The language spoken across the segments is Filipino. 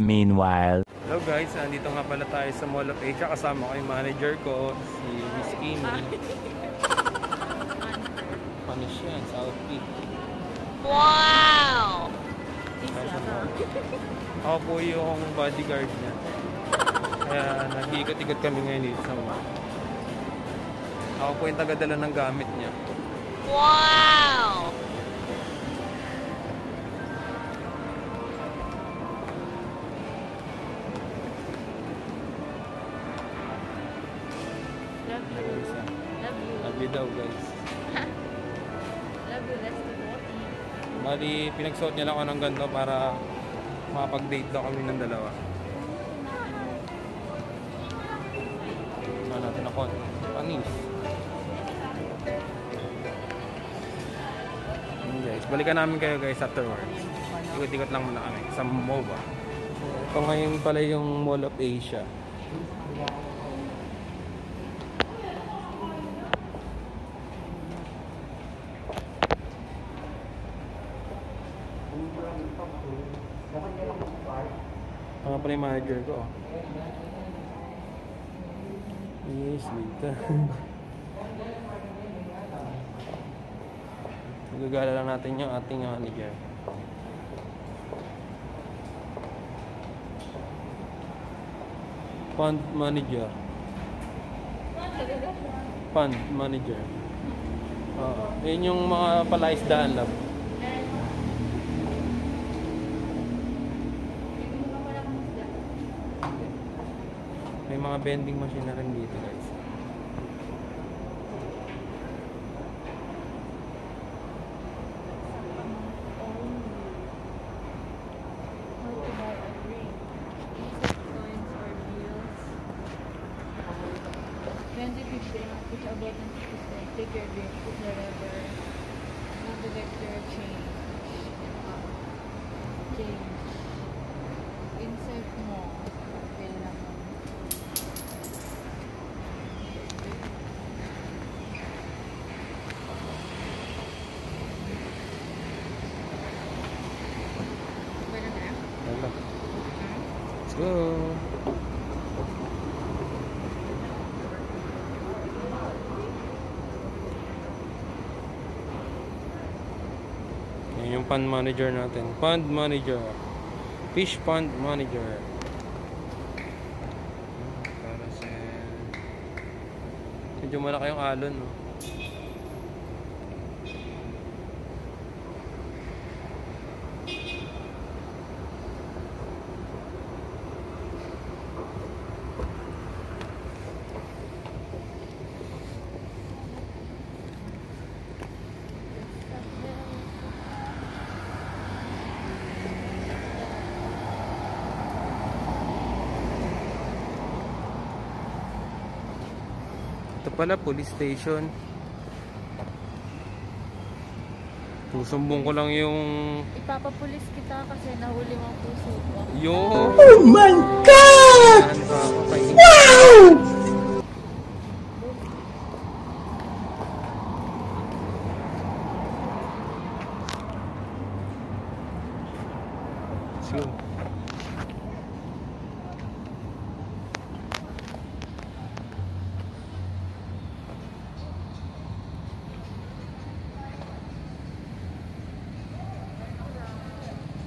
Meanwhile. Hello guys, andito nga pala tayo sa Mall of Asia. Kasama ko yung manager ko, si Miss Amy. Punish yan, South Peak. Wow! Ako po yung bodyguard niya. Kaya nag-iikot-ikot kami ngayon dito sa mall. Ako po yung tagadala ng gamit niya. Wow! Nag-isa. Love you. Love you daw guys. Love you, Botti. Bali, pinagsuot niya lang ako ng ganito para makapag-date daw kami ng dalawa. Ano natin ako? Panis. Yun, guys, balikan namin kayo guys afterwards. Ikot-ikot lang muna kami sa MOBA. Ito ngayon pala yung Mall of Asia. Mga pala yung manager ko. oh. Yes, dito. Nagagala lang natin yung ating manager. Fund manager. Fund manager. Oo. Yun yung mga palaisdaan lang. Mga vending machine na rin dito guys. How to buy a drink. Coins or bills. 2015, which are bought in 50 Take your wherever. Not the vector change. Change. Insert mo. Kailangan. Pwede na? Wala. Let's go! Yan yung fund manager natin. Fund manager. Fish fund manager. Para sa... Medyo malaki yung alon. No? Ito pala, police station. Susumbong ko lang yung... Ipapapulis kita kasi nahuli mo ang puso ko. Yung... Oh my God! Wow! Let's go.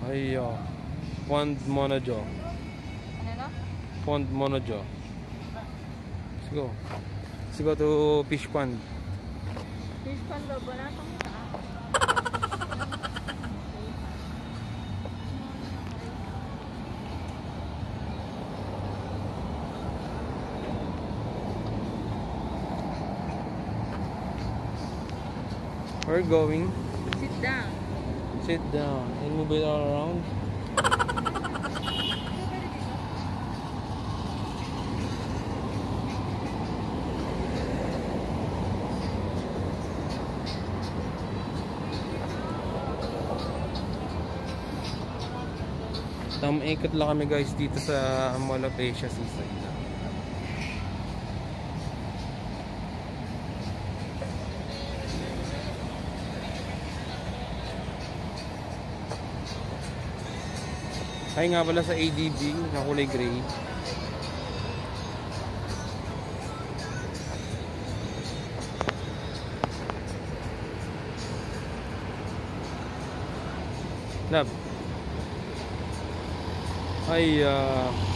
Ay, oh. Fond Monojo. Ano na? Fond Monojo. Let's go. Let's go to fish pond. Fish pan daw ba saan? We're going. Sit down. Sit down and move it all around. Tamang ikot lang kami guys dito sa Mall of Asia Seaside. Ay nga pala sa ADB na kulay gray. Love. Ay, ah...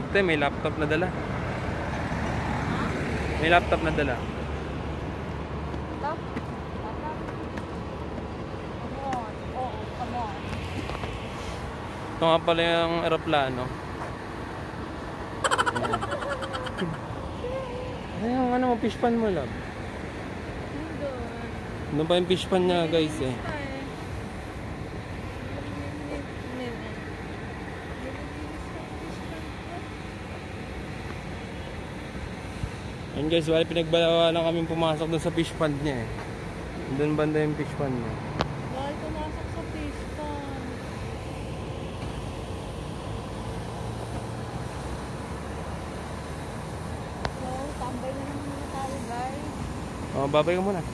Big time, may laptop na dala. May laptop na dala. Ito nga pala yung aeroplano. Ayan. Ano mo, fish pan mo lang. Doon pa yung fish pan niya guys eh. Ay. Ayan guys, wala pinagbalawa lang kami pumasok doon sa fish pond niya eh. Doon banda yung fish pond niya. Bawal pumasok sa fish pond. So, tambay na naman muna tayo guys. Oh, babay ka muna.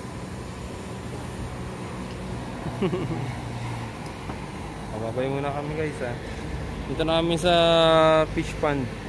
oh, babay muna kami guys ha. Dito na kami sa fish pond.